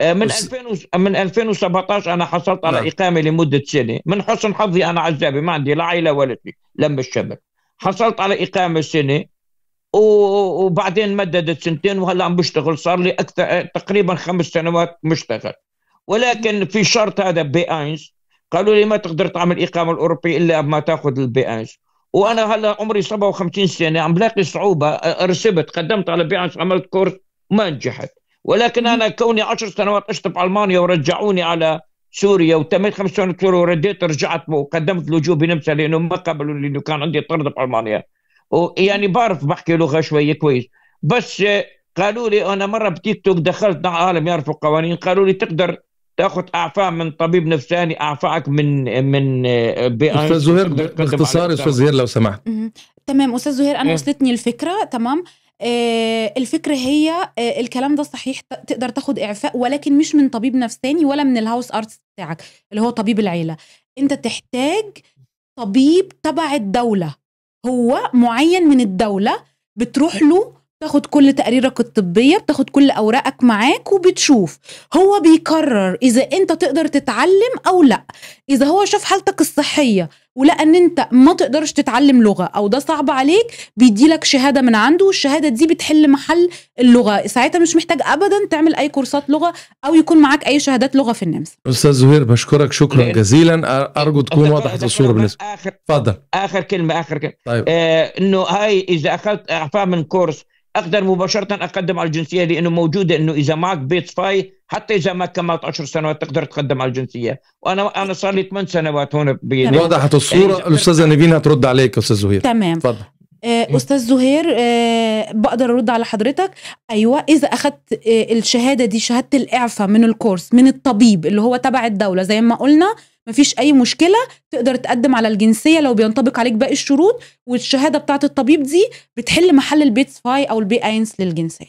آه، من 2000 من 2017 أنا حصلت على نعم. إقامة لمدة سنة. من حسن حظي أنا عزابي ما عندي لا عائله ولا شيء لم الشمل حصلت على إقامة سنة وبعدين مددت سنتين وهلأ عم بشتغل صار لي أكثر تقريبا خمس سنوات مشتغل. ولكن في شرط هذا B eins قالوا لي ما تقدر تعمل إقامة الأوروبية إلا ما تأخذ ال B eins وأنا هلأ عمري 57 سنة عم بلاقي صعوبة رسبت قدمت على B eins عملت كورس ما نجحت. ولكن أنا كوني 10 سنوات عشت في ألمانيا ورجعوني على سوريا وتميت خمس سنوات سوريا ورديت رجعت وقدمت لجوء بنمسا لأنه ما قبلوا لأنه كان عندي طرد في ألمانيا. ويعني بعرف بحكي لغة شوية كويس. بس قالوا لي أنا مرة بتيك توك دخلت مع عالم يعرفوا القوانين قالوا لي تقدر تأخذ أعفاء من طبيب نفساني اعفائك من من أستاذ زهير باختصار أستاذ زهير لو سمحت. تمام أستاذ زهير أنا وصلتني الفكرة تمام؟ آه الفكرة هي آه الكلام ده صحيح تقدر تاخد إعفاء ولكن مش من طبيب نفساني ولا من الهاوس أرتس بتاعك اللي هو طبيب العيلة. أنت تحتاج طبيب تبع الدولة. هو معين من الدولة بتروح له بتاخد كل تقاريرك الطبية بتاخد كل أوراقك معاك وبتشوف هو بيقرر إذا أنت تقدر تتعلم أو لأ. إذا هو شاف حالتك الصحية ولقى إن أنت ما تقدرش تتعلم لغة أو ده صعب عليك بيديلك شهادة من عنده والشهادة دي بتحل محل اللغة. ساعتها مش محتاج ابدا تعمل أي كورسات لغة أو يكون معاك أي شهادات لغة في النمسا. أستاذ زهير بشكرك شكرا جزيلا. أرجو تكون وضحت الصورة بالنسبة. اخر تفضل. آخر كلمة آخر كلمة. طيب. آه إنه هاي إذا أخذت أعفاء من كورس أقدر مباشرة أقدم على الجنسية لأنه موجودة انه إذا معك بيت فاي حتى إذا ما كملت 10 سنوات تقدر تقدم على الجنسية. وأنا أنا صار لي 8 سنوات هون وضحت الصورة يعني الأستاذة نيفين هترد عليك أستاذ زهير. تمام. تفضل. آه، أستاذ زهير آه، بقدر أرد على حضرتك؟ أيوه إذا أخذت آه، الشهادة دي شهادة الإعفاء من الكورس من الطبيب اللي هو تبع الدولة زي ما قلنا مفيش أي مشكلة تقدر تقدم على الجنسية لو بينطبق عليك باقي الشروط والشهادة بتاعة الطبيب دي بتحل محل ال B zwei أو ال B eins للجنسية.